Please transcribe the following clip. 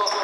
をまず